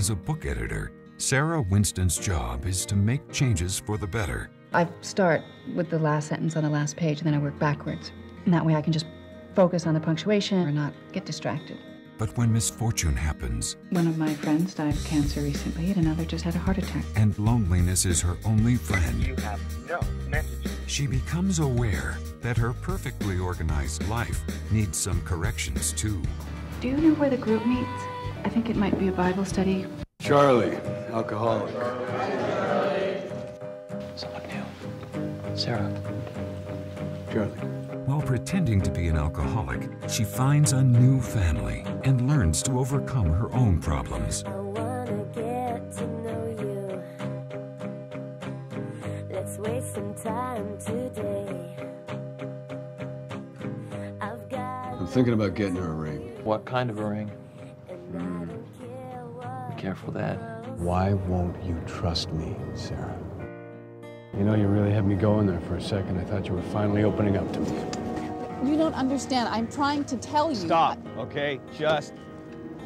As a book editor, Sarah Winston's job is to make changes for the better. I start with the last sentence on the last page, and then I work backwards. And that way I can just focus on the punctuation or not get distracted. But when misfortune happens One of my friends died of cancer recently, and another just had a heart attack. and loneliness is her only friend, You have no messages. she becomes aware that her perfectly organized life needs some corrections too. Do you know where the group meets? I think it might be a Bible study. Charlie, alcoholic. Someone new. Sarah. Charlie. While pretending to be an alcoholic, she finds a new family and learns to overcome her own problems. I wanna get to know you. Let's waste some time today. I've got I'm thinking about getting her a ring. What kind of a ring? And I don't care what Be careful, Dad. Why won't you trust me, Sarah? You know, you really had me going there for a second. I thought you were finally opening up to me. You don't understand. I'm trying to tell you. Stop, okay? Just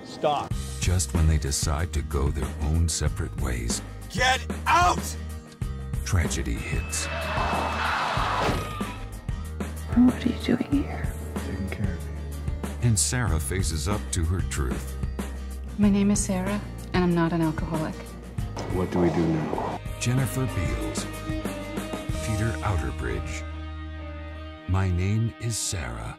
stop. Just when they decide to go their own separate ways, Get out! tragedy hits. What are you doing here? Taking care of you. And Sarah faces up to her truth. My name is Sarah, and I'm not an alcoholic. What do we do now? Jennifer Beals, Peter Outerbridge. My name is Sarah.